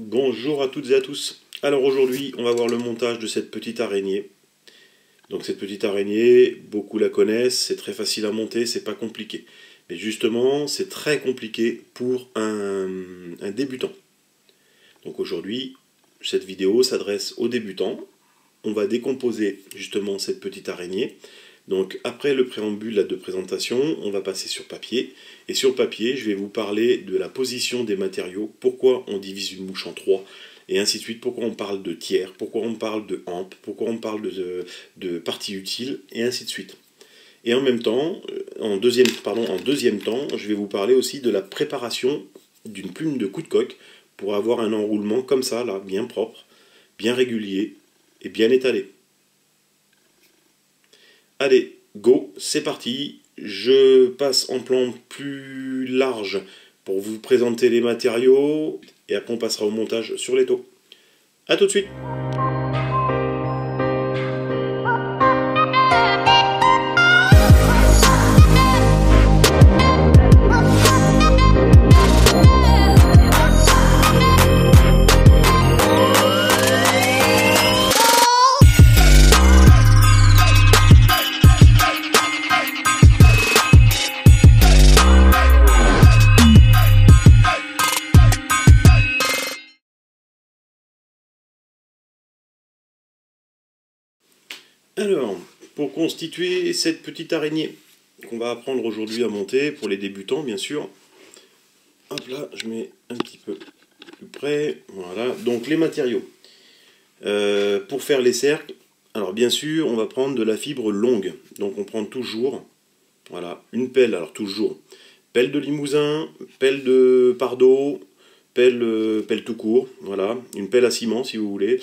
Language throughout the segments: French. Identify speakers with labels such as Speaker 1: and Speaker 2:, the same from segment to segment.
Speaker 1: Bonjour à toutes et à tous. Alors aujourd'hui, on va voir le montage de cette petite araignée. Donc cette petite araignée, beaucoup la connaissent, c'est très facile à monter, c'est pas compliqué. Mais justement, c'est très compliqué pour un, débutant. Donc aujourd'hui, cette vidéo s'adresse aux débutants. On va décomposer justement cette petite araignée. Donc après le préambule de présentation, on va passer sur papier. Et sur papier, je vais vous parler de la position des matériaux, pourquoi on divise une mouche en trois, et ainsi de suite, pourquoi on parle de tiers, pourquoi on parle de hampe, pourquoi on parle de, de parties utiles, et ainsi de suite. Et en même temps, euh, en deuxième, pardon, en deuxième temps, je vais vous parler aussi de la préparation d'une plume de coup de coq pour avoir un enroulement comme ça, là, bien propre, bien régulier et bien étalé. Allez, go, c'est parti. Je passe en plan plus large pour vous présenter les matériaux et après on passera au montage sur les taux. A tout de suite Alors, pour constituer cette petite araignée qu'on va apprendre aujourd'hui à monter, pour les débutants bien sûr, hop là, je mets un petit peu plus près, voilà, donc les matériaux. Euh, pour faire les cercles, alors bien sûr, on va prendre de la fibre longue, donc on prend toujours, voilà, une pelle, alors toujours, pelle de limousin, pelle de pardot, pelle, euh, pelle tout court, voilà, une pelle à ciment si vous voulez,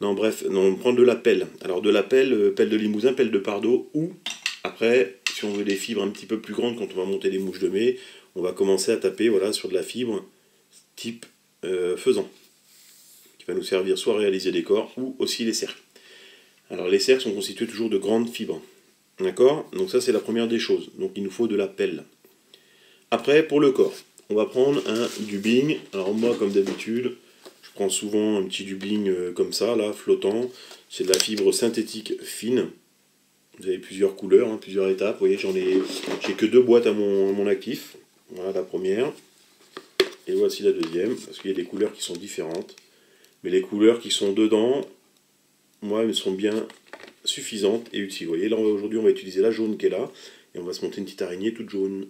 Speaker 1: non, bref, on prend de la pelle. Alors de la pelle, euh, pelle de limousin, pelle de pardot, ou après, si on veut des fibres un petit peu plus grandes quand on va monter des mouches de mai, on va commencer à taper voilà, sur de la fibre type euh, faisant, qui va nous servir soit à réaliser des corps, ou aussi les cercles. Alors les cercles sont constitués toujours de grandes fibres. D'accord? Donc ça c'est la première des choses. Donc il nous faut de la pelle. Après, pour le corps, on va prendre un dubing. Alors moi, comme d'habitude, prends souvent un petit dubling euh, comme ça, là, flottant. C'est de la fibre synthétique fine. Vous avez plusieurs couleurs, hein, plusieurs étapes. Vous voyez, j'en ai, j'ai que deux boîtes à mon, actif. Voilà la première. Et voici la deuxième, parce qu'il y a des couleurs qui sont différentes. Mais les couleurs qui sont dedans, moi, elles sont bien suffisantes et utiles. Vous voyez, là, aujourd'hui, on va utiliser la jaune qui est là. Et on va se monter une petite araignée toute jaune.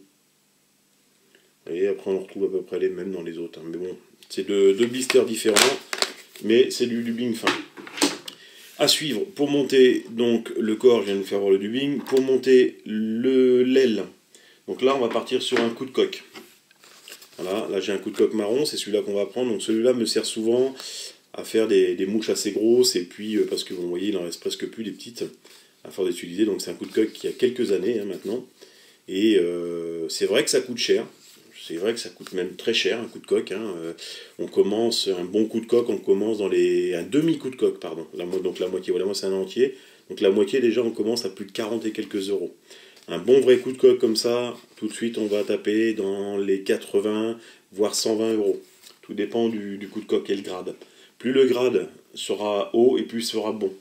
Speaker 1: Vous voyez, après, on retrouve à peu près les mêmes dans les autres. Hein. Mais bon, c'est deux, blisters différents, mais c'est du dubbing fin. À suivre, pour monter donc le corps, je viens de faire voir le dubbing, pour monter l'aile, donc là on va partir sur un coup de coque. Voilà, là j'ai un coup de coque marron, c'est celui-là qu'on va prendre, donc celui-là me sert souvent à faire des, mouches assez grosses, et puis euh, parce que vous voyez il en reste presque plus des petites à force d'utiliser, donc c'est un coup de coque qui a quelques années hein, maintenant, et euh, c'est vrai que ça coûte cher, c'est vrai que ça coûte même très cher un coup de coque. Hein. Euh, on commence, un bon coup de coque, on commence dans les. Un demi-coup de coque, pardon. donc la moitié, voilà, moi c'est un entier. Donc la moitié déjà, on commence à plus de 40 et quelques euros. Un bon vrai coup de coque comme ça, tout de suite on va taper dans les 80, voire 120 euros. Tout dépend du, coup de coque et le grade. Plus le grade sera haut et plus il sera bon.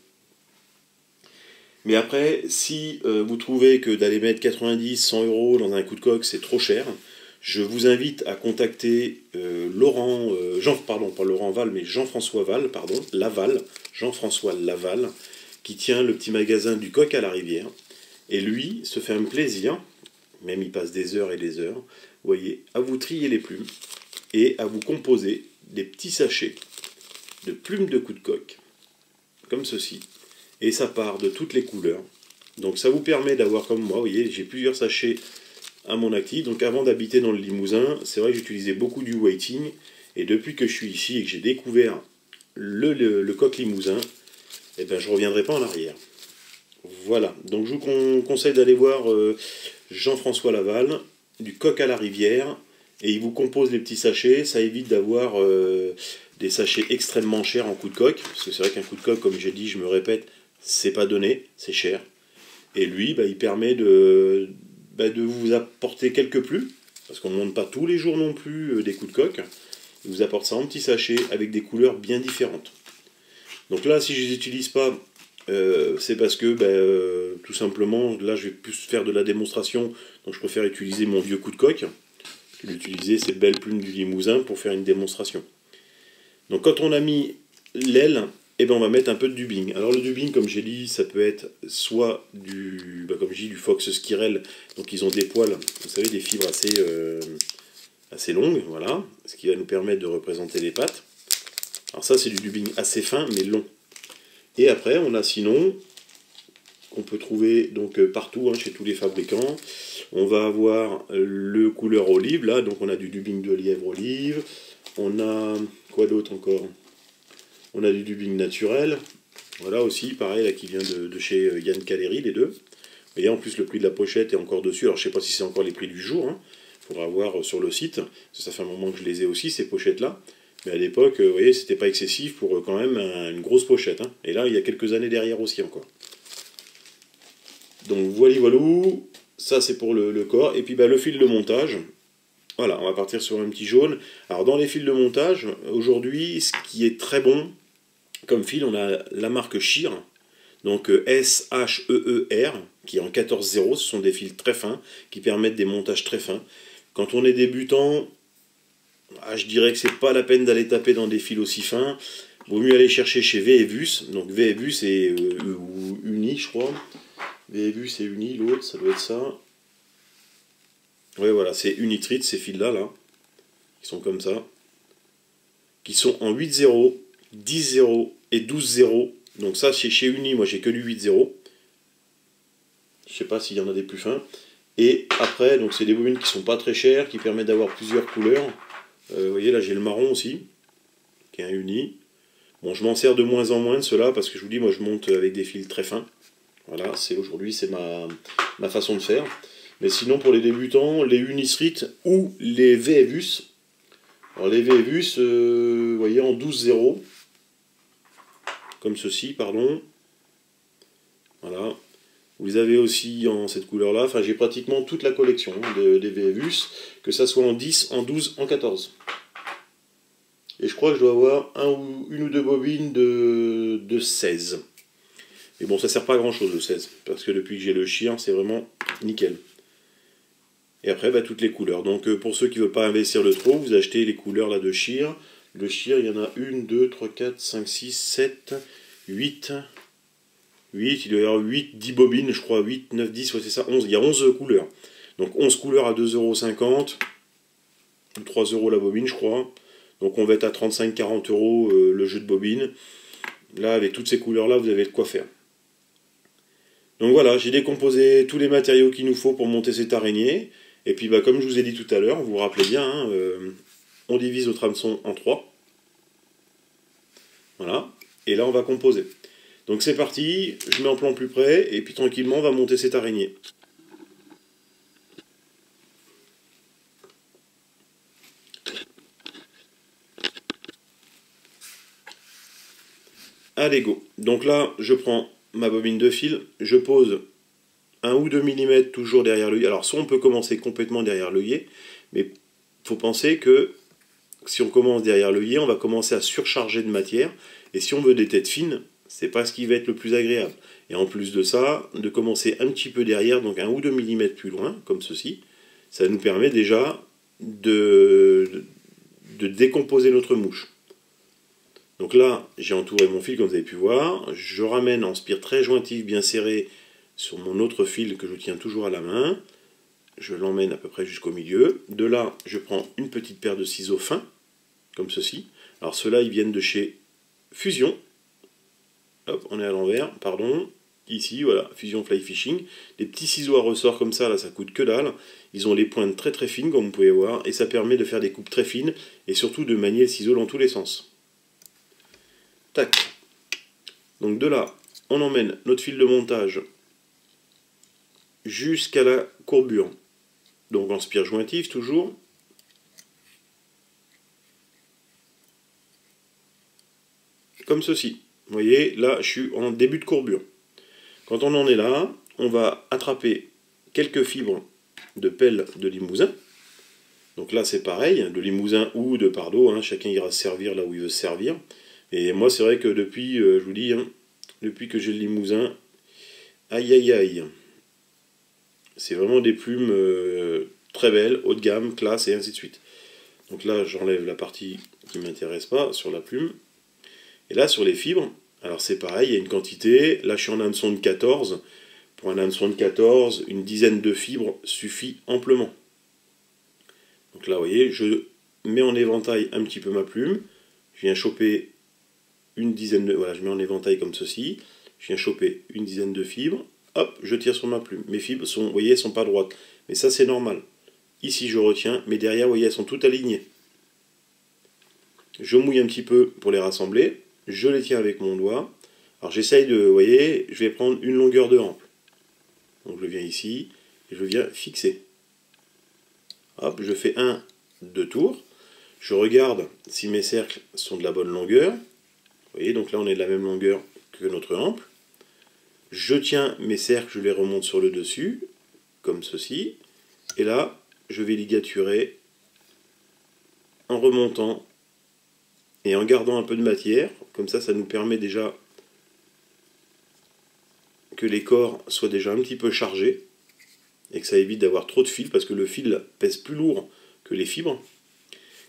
Speaker 1: Mais après, si euh, vous trouvez que d'aller mettre 90, 100 euros dans un coup de coque, c'est trop cher, je vous invite à contacter euh, Laurent, euh, Jean, pardon, pas Laurent Val, mais Jean-François Val, pardon, Laval, Jean-François Laval, qui tient le petit magasin du Coq à la Rivière. Et lui se fait un plaisir, même il passe des heures et des heures, voyez, à vous trier les plumes et à vous composer des petits sachets de plumes de coup de coq, comme ceci. Et ça part de toutes les couleurs. Donc ça vous permet d'avoir comme moi, voyez, j'ai plusieurs sachets à mon actif. Donc avant d'habiter dans le Limousin, c'est vrai que j'utilisais beaucoup du waiting. Et depuis que je suis ici et que j'ai découvert le, coq Limousin, eh ben, je ne reviendrai pas en arrière. Voilà, donc je vous conseille d'aller voir euh, Jean-François Laval, du coq à la rivière, et il vous compose les petits sachets, ça évite d'avoir euh, des sachets extrêmement chers en coup de coq, parce que c'est vrai qu'un coup de coq, comme j'ai dit, je me répète, c'est pas donné, c'est cher. Et lui, bah, il permet de, bah, de vous apporter quelques plumes, parce qu'on ne monte pas tous les jours non plus euh, des coups de coq. ils vous apportent ça en petit sachet avec des couleurs bien différentes. Donc là, si je les utilise pas, euh, c'est parce que ben, euh, tout simplement, là je vais plus faire de la démonstration, donc je préfère utiliser mon vieux coup de coque, que d'utiliser ces belles plumes du Limousin pour faire une démonstration. Donc quand on a mis l'aile, et eh ben on va mettre un peu de dubbing. Alors le dubbing, comme j'ai dit, ça peut être soit du, ben, comme j'ai dit, du Fox Skirel, donc ils ont des poils, vous savez, des fibres assez, euh, assez longues, voilà, ce qui va nous permettre de représenter les pattes. Alors ça c'est du dubbing assez fin mais long. Et après on a sinon, qu'on peut trouver donc euh, partout hein, chez tous les fabricants, on va avoir le couleur olive, là, donc on a du dubbing de lièvre olive, on a quoi d'autre encore? On a du dubbing naturel. Voilà aussi, pareil, là, qui vient de, chez euh, Yann Caleri, les deux. Vous voyez, en plus, le prix de la pochette est encore dessus. Alors, je ne sais pas si c'est encore les prix du jour. Il hein. faudra voir euh, sur le site. Ça fait un moment que je les ai aussi, ces pochettes-là. Mais à l'époque, euh, vous voyez, c'était pas excessif pour quand même une grosse pochette. Hein. Et là, il y a quelques années derrière aussi encore. Donc, voilà, voilà. Ça, c'est pour le, corps. Et puis, bah, le fil de montage. Voilà, on va partir sur un petit jaune. Alors, dans les fils de montage, aujourd'hui, ce qui est très bon, comme fil, on a la marque Sheer, donc euh, S-H-E-E-R, qui est en 14-0. Ce sont des fils très fins qui permettent des montages très fins. Quand on est débutant, ah, je dirais que c'est pas la peine d'aller taper dans des fils aussi fins. Vaut mieux aller chercher chez Vevus. Donc Vevus et euh, Uni, je crois. Vevus et Uni, l'autre, ça doit être ça. Ouais, voilà, c'est Unitrite, ces fils-là, là. Qui sont comme ça. Qui sont en 8-0 10-0 et 12-0. Donc ça, c'est chez Uni, moi j'ai que du 8-0. Je sais pas s'il y en a des plus fins. Et après, donc c'est des bobines qui sont pas très chères, qui permettent d'avoir plusieurs couleurs. Euh, vous voyez, là j'ai le marron aussi, qui est un Uni. Bon, je m'en sers de moins en moins de cela, parce que je vous dis, moi je monte avec des fils très fins. Voilà, c'est aujourd'hui, c'est ma, ma façon de faire. Mais sinon, pour les débutants, les Unisrit ou les VFUS. Alors les VFUS, euh, vous voyez, en 12-0 comme ceci, pardon. Voilà. Vous avez aussi en cette couleur-là, enfin j'ai pratiquement toute la collection hein, de, des VFUS, que ça soit en 10, en 12, en 14. Et je crois que je dois avoir une ou deux bobines de, de 16. Mais bon, ça sert pas à grand chose le 16, parce que depuis que j'ai le chien, c'est vraiment nickel. Et après, bah, toutes les couleurs. Donc euh, pour ceux qui ne veulent pas investir le trop, vous achetez les couleurs là de Sheer. Le Sheer, il y en a 1, 2, 3, 4, 5, 6, 7, 8. 8, il doit y avoir 8, 10 bobines, je crois, 8, 9, 10, ouais, c'est ça, 11. Il y a 11 couleurs. Donc 11 couleurs à 2,50€, ou 3 euros la bobine, je crois. Donc on va être à 35-40 euros euh, le jeu de bobine. Là, avec toutes ces couleurs-là, vous avez de quoi faire. Donc voilà, j'ai décomposé tous les matériaux qu'il nous faut pour monter cette araignée. Et puis, bah, comme je vous ai dit tout à l'heure, vous vous rappelez bien, hein, euh, on divise notre hameçon en 3. Voilà. Et là, on va composer. Donc c'est parti, je mets en plan plus près, et puis tranquillement, on va monter cette araignée. Allez, go. Donc là, je prends ma bobine de fil, je pose un ou 2 mm toujours derrière l'œillet. Alors soit on peut commencer complètement derrière l'œillet, mais faut penser que si on commence derrière l'œillet, on va commencer à surcharger de matière, et si on veut des têtes fines, c'est pas ce qui va être le plus agréable. Et en plus de ça, de commencer un petit peu derrière, donc un ou deux millimètres plus loin, comme ceci, ça nous permet déjà de, de décomposer notre mouche. Donc là, j'ai entouré mon fil, comme vous avez pu voir. Je ramène en spire très jointif, bien serré, sur mon autre fil que je tiens toujours à la main. Je l'emmène à peu près jusqu'au milieu. De là, je prends une petite paire de ciseaux fins, comme ceci. Alors ceux-là, ils viennent de chez Fusion. Hop, on est à l'envers, pardon. Ici, voilà, Fusion Fly Fishing. Les petits ciseaux à ressort comme ça, là, ça coûte que dalle. Ils ont les pointes très très fines, comme vous pouvez voir, et ça permet de faire des coupes très fines, et surtout de manier le ciseau dans tous les sens. Tac. Donc de là, on emmène notre fil de montage jusqu'à la courbure. Donc en spire jointif toujours. Ceci. Vous voyez, là, je suis en début de courbure. Quand on en est là, on va attraper quelques fibres de pelle de limousin. Donc là, c'est pareil, de limousin ou de pardot, hein, chacun ira se servir là où il veut se servir. Et moi, c'est vrai que depuis, euh, je vous dis, hein, depuis que j'ai le limousin, aïe aïe aïe. C'est vraiment des plumes euh, très belles, haut de gamme, classe et ainsi de suite. Donc là, j'enlève la partie qui m'intéresse pas sur la plume. Et là, sur les fibres, alors c'est pareil, il y a une quantité. Là, je suis en hameçon de 14. Pour un hameçon de 14, une dizaine de fibres suffit amplement. Donc là, vous voyez, je mets en éventail un petit peu ma plume. Je viens choper une dizaine de... Voilà, je mets en éventail comme ceci. Je viens choper une dizaine de fibres. Hop, je tire sur ma plume. Mes fibres sont, vous voyez, elles sont pas droites. Mais ça, c'est normal. Ici, je retiens, mais derrière, vous voyez, elles sont toutes alignées. Je mouille un petit peu pour les rassembler. Je les tiens avec mon doigt. Alors, j'essaye de, vous voyez, je vais prendre une longueur de hampe. Donc, je viens ici et je viens fixer. Hop, je fais un, deux tours. Je regarde si mes cercles sont de la bonne longueur. Vous voyez, donc là, on est de la même longueur que notre hampe. Je tiens mes cercles, je les remonte sur le dessus, comme ceci. Et là, je vais ligaturer en remontant et en gardant un peu de matière. Comme ça, ça nous permet déjà que les corps soient déjà un petit peu chargés et que ça évite d'avoir trop de fil parce que le fil pèse plus lourd que les fibres.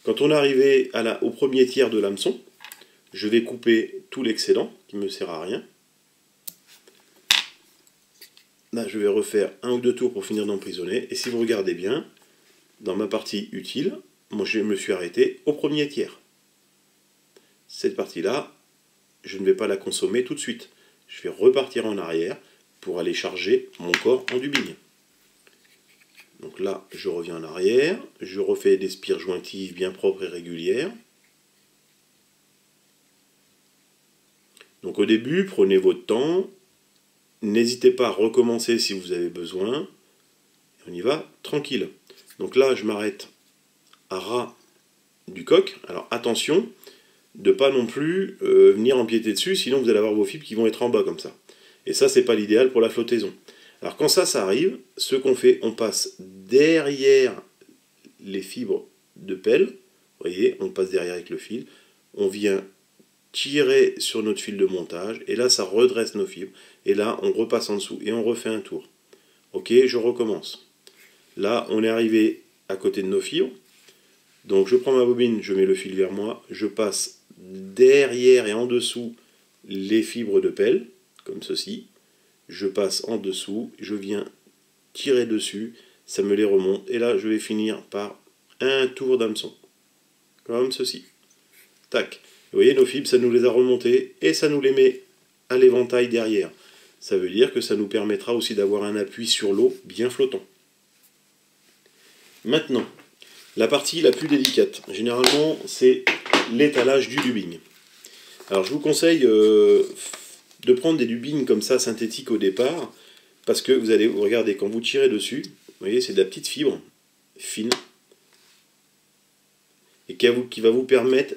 Speaker 1: Quand on est arrivé au premier tiers de l'hameçon, je vais couper tout l'excédent qui ne me sert à rien. Là, je vais refaire un ou deux tours pour finir d'emprisonner. Et si vous regardez bien, dans ma partie utile, moi je me suis arrêté au premier tiers. Cette partie-là, je ne vais pas la consommer tout de suite. Je vais repartir en arrière pour aller charger mon corps en dubigne. Donc là, je reviens en arrière, je refais des spires jointives bien propres et régulières. Donc au début, prenez votre temps, n'hésitez pas à recommencer si vous avez besoin. On y va tranquille. Donc là, je m'arrête à ras du coq. Alors attention de pas non plus euh, venir empiéter dessus, sinon vous allez avoir vos fibres qui vont être en bas comme ça. Et ça, c'est pas l'idéal pour la flottaison. Alors quand ça, ça arrive, ce qu'on fait, on passe derrière les fibres de pelle. Vous voyez, on passe derrière avec le fil. On vient tirer sur notre fil de montage. Et là, ça redresse nos fibres. Et là, on repasse en dessous et on refait un tour. Ok, je recommence. Là, on est arrivé à côté de nos fibres. Donc je prends ma bobine, je mets le fil vers moi, je passe derrière et en dessous les fibres de pelle, comme ceci. Je passe en dessous, je viens tirer dessus, ça me les remonte, et là je vais finir par un tour d'hameçon, comme ceci. Tac. Vous voyez, nos fibres, ça nous les a remontées, et ça nous les met à l'éventail derrière. Ça veut dire que ça nous permettra aussi d'avoir un appui sur l'eau bien flottant. Maintenant, la partie la plus délicate, généralement, c'est l'étalage du dubbing. Alors je vous conseille euh, de prendre des dubines comme ça synthétiques au départ, parce que vous allez, vous regardez, quand vous tirez dessus, vous voyez, c'est de la petite fibre fine, et qui, qui va vous permettre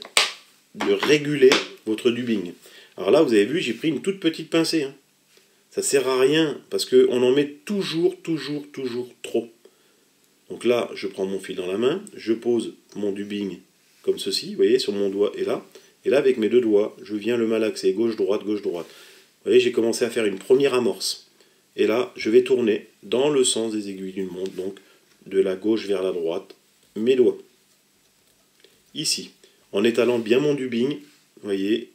Speaker 1: de réguler votre dubbing. Alors là, vous avez vu, j'ai pris une toute petite pincée. Hein. Ça sert à rien, parce qu'on en met toujours, toujours, toujours trop. Donc là, je prends mon fil dans la main, je pose mon dubbing comme ceci, vous voyez, sur mon doigt et là. Et là, avec mes deux doigts, je viens le malaxer, gauche-droite, gauche-droite. Vous voyez, j'ai commencé à faire une première amorce. Et là, je vais tourner dans le sens des aiguilles d'une montre, donc de la gauche vers la droite, mes doigts. Ici, en étalant bien mon dubbing, vous voyez,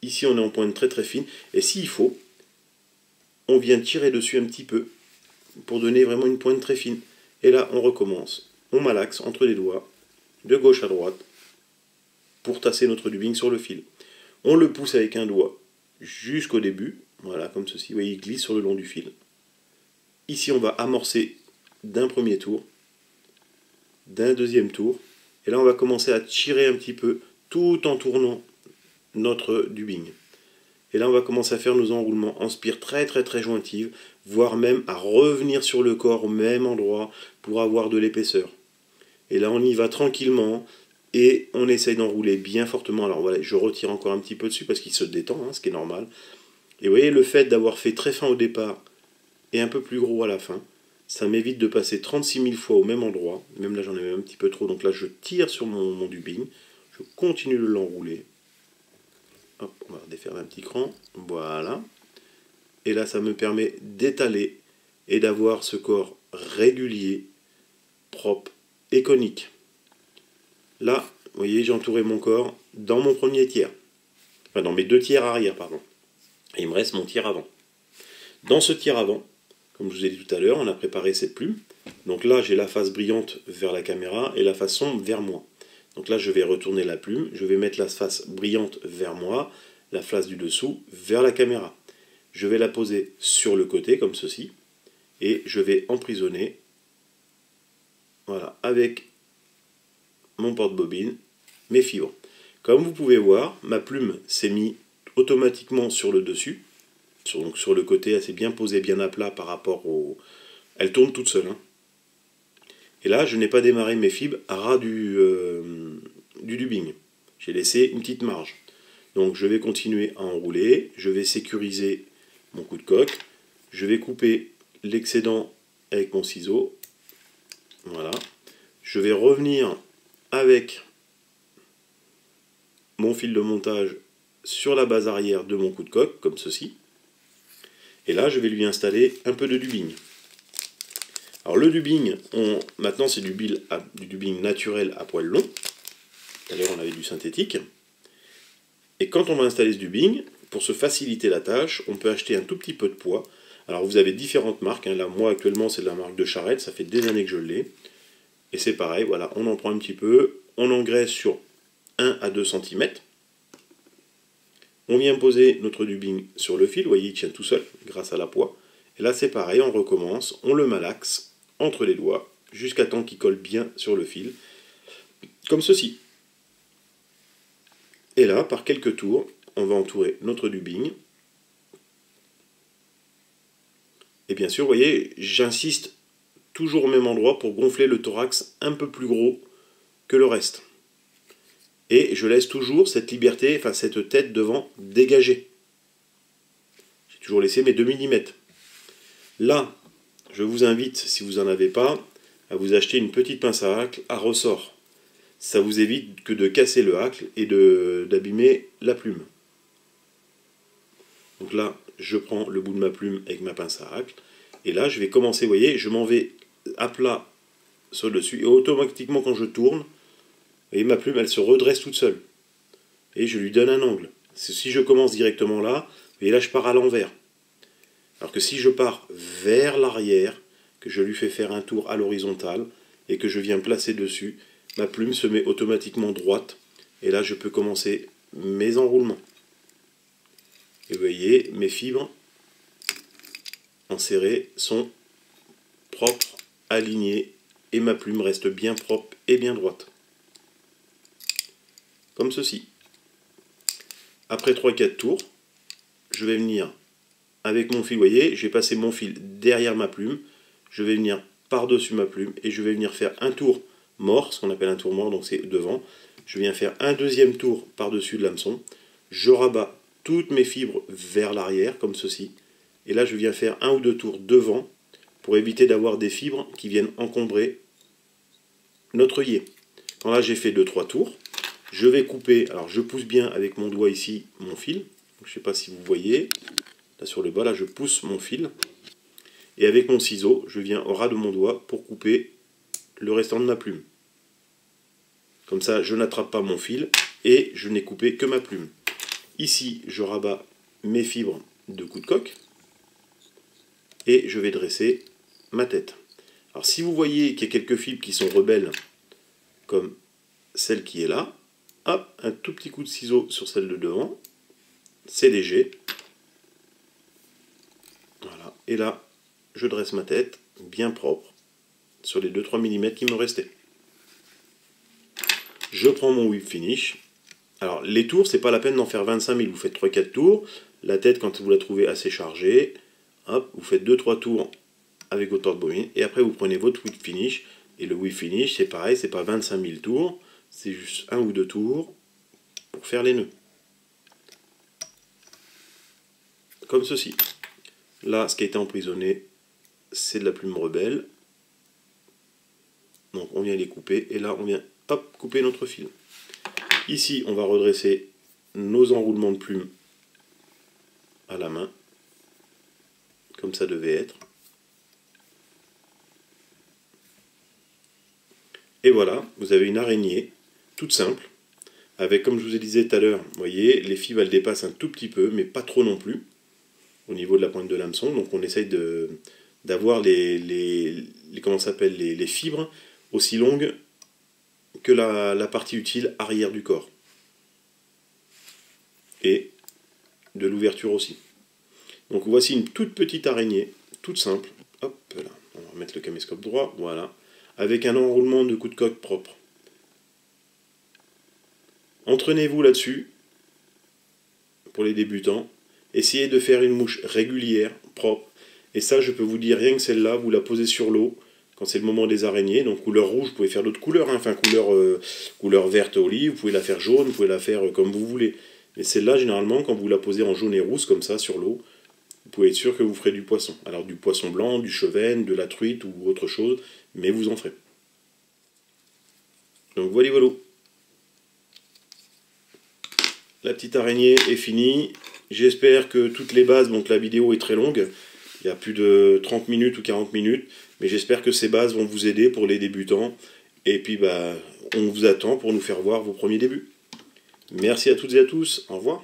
Speaker 1: ici on est en pointe très très fine, et s'il faut, on vient tirer dessus un petit peu, pour donner vraiment une pointe très fine. Et là, on recommence. On malaxe entre les doigts, de gauche à droite, pour tasser notre dubbing sur le fil. On le pousse avec un doigt jusqu'au début, voilà, comme ceci. Vous voyez, il glisse sur le long du fil. Ici, on va amorcer d'un premier tour, d'un deuxième tour, et là, on va commencer à tirer un petit peu tout en tournant notre dubbing. Et là, on va commencer à faire nos enroulements en spire très très très jointive, voire même à revenir sur le corps au même endroit pour avoir de l'épaisseur. Et là, on y va tranquillement et on essaye d'enrouler bien fortement. Alors voilà, je retire encore un petit peu dessus parce qu'il se détend, hein, ce qui est normal. Et vous voyez, le fait d'avoir fait très fin au départ et un peu plus gros à la fin, Ça m'évite de passer 36 000 fois au même endroit. Même là, j'en ai un petit peu trop. Donc là, je tire sur mon, mon. Je continue de l'enrouler. Hop, on va défaire un petit cran. Voilà. Et là, ça me permet d'étaler et d'avoir ce corps régulier, propre conique. Là, vous voyez, j'ai entouré mon corps dans mon premier tiers. Enfin, dans mes deux tiers arrière, pardon. Et il me reste mon tiers avant. Dans ce tiers avant, comme je vous ai dit tout à l'heure, on a préparé cette plume. Donc là, j'ai la face brillante vers la caméra et la face sombre vers moi. Donc là, je vais retourner la plume, je vais mettre la face brillante vers moi, la face du dessous vers la caméra. Je vais la poser sur le côté, comme ceci, et je vais emprisonner, voilà, avec mon porte-bobine, mes fibres. Comme vous pouvez voir, ma plume s'est mise automatiquement sur le dessus, sur, donc sur le côté, elle s'est bien posée, bien à plat par rapport au... Elle tourne toute seule. Hein. Et là, je n'ai pas démarré mes fibres à ras du, euh, du dubbing. J'ai laissé une petite marge. Donc je vais continuer à enrouler, je vais sécuriser mon coup de coque, je vais couper l'excédent avec mon ciseau. Voilà. Je vais revenir avec mon fil de montage sur la base arrière de mon coup de coque, comme ceci. Et là, je vais lui installer un peu de dubbing. Alors le dubbing, maintenant c'est du, du dubbing naturel à poil long. D'ailleurs, on avait du synthétique. Et quand on va installer ce dubbing, pour se faciliter la tâche, on peut acheter un tout petit peu de poids. Alors vous avez différentes marques. Hein. Là, moi actuellement, c'est de la marque de Charrette. Ça fait des années que je l'ai. Et c'est pareil, voilà, on en prend un petit peu. On engraisse sur 1 à 2 cm. On vient poser notre dubbing sur le fil. Vous voyez, il tient tout seul grâce à la poids. Et là, c'est pareil, on recommence. On le malaxe entre les doigts jusqu'à temps qu'il colle bien sur le fil. Comme ceci. Et là, par quelques tours, on va entourer notre dubbing. Et bien sûr, vous voyez, j'insiste toujours au même endroit pour gonfler le thorax un peu plus gros que le reste. Et je laisse toujours cette liberté, enfin cette tête devant dégagée. J'ai toujours laissé mes 2 mm. Là, je vous invite, si vous n'en avez pas, à vous acheter une petite pince à hacle à ressort ça vous évite que de casser le hacle et d'abîmer la plume. Donc là, je prends le bout de ma plume avec ma pince à hacle, et là, je vais commencer, vous voyez, je m'en vais à plat sur le dessus, et automatiquement, quand je tourne, voyez, ma plume, elle se redresse toute seule. Et je lui donne un angle. Si je commence directement là, et là, je pars à l'envers. Alors que si je pars vers l'arrière, que je lui fais faire un tour à l'horizontale, et que je viens placer dessus, ma plume se met automatiquement droite. Et là, je peux commencer mes enroulements. Et vous voyez, mes fibres enserrées sont propres, alignées, et ma plume reste bien propre et bien droite. Comme ceci. Après 3-4 tours, je vais venir avec mon fil, vous voyez, j'ai passé mon fil derrière ma plume, je vais venir par-dessus ma plume et je vais venir faire un tour mort, ce qu'on appelle un tour mort, donc c'est devant. Je viens faire un deuxième tour par-dessus de l'hameçon. Je rabats toutes mes fibres vers l'arrière, comme ceci. Et là, je viens faire un ou deux tours devant pour éviter d'avoir des fibres qui viennent encombrer notre œillet. Quand là, j'ai fait deux trois tours, je vais couper. Alors, je pousse bien avec mon doigt ici mon fil. je ne sais pas si vous voyez. Là, sur le bas, là, je pousse mon fil. Et avec mon ciseau, je viens au ras de mon doigt pour couper le restant de ma plume. Comme ça, je n'attrape pas mon fil et je n'ai coupé que ma plume. Ici, je rabats mes fibres de coup de coque et je vais dresser ma tête. Alors si vous voyez qu'il y a quelques fibres qui sont rebelles, comme celle qui est là, hop, un tout petit coup de ciseau sur celle de devant, c'est léger. Voilà, et là, je dresse ma tête, bien propre sur les 2-3 mm qui me restaient. Je prends mon whip finish. Alors les tours, c'est pas la peine d'en faire 25 000, vous faites 3-4 tours. La tête, quand vous la trouvez assez chargée, hop, vous faites 2-3 tours avec votre de bobine, et après vous prenez votre whip finish, et le whip finish, c'est pareil, c'est pas 25 000 tours, c'est juste un ou deux tours pour faire les nœuds. Comme ceci. Là, ce qui a été emprisonné, c'est de la plume rebelle. Donc on vient les couper, et là on vient hop, couper notre fil. Ici, on va redresser nos enroulements de plumes à la main, comme ça devait être. Et voilà, vous avez une araignée toute simple, avec, comme je vous ai dit tout à l'heure, vous voyez, les fibres, elles dépassent un tout petit peu, mais pas trop non plus, au niveau de la pointe de l'hameçon. Donc on essaye d'avoir les, les, les, fibres aussi longues la partie utile arrière du corps. Et de l'ouverture aussi. Donc voici une toute petite araignée, toute simple. Hop là, on va remettre le caméscope droit, voilà. Avec un enroulement de coup de coque propre. Entraînez-vous là-dessus pour les débutants. Essayez de faire une mouche régulière, propre. Et ça, je peux vous dire, rien que celle-là, vous la posez sur l'eau quand c'est le moment des araignées. Donc couleur rouge, vous pouvez faire d'autres couleurs, hein. enfin couleur, euh, couleur verte olive, vous pouvez la faire jaune, vous pouvez la faire euh, comme vous voulez. Mais celle-là, généralement, quand vous la posez en jaune et rousse, comme ça, sur l'eau, vous pouvez être sûr que vous ferez du poisson. Alors du poisson blanc, du chevenne, de la truite ou autre chose, mais vous en ferez. Donc voilà, voilà. La petite araignée est finie. J'espère que toutes les bases, donc la vidéo est très longue, il y a plus de 30 minutes ou 40 minutes, mais j'espère que ces bases vont vous aider pour les débutants. Et puis bah, on vous attend pour nous faire voir vos premiers débuts. Merci à toutes et à tous, au revoir.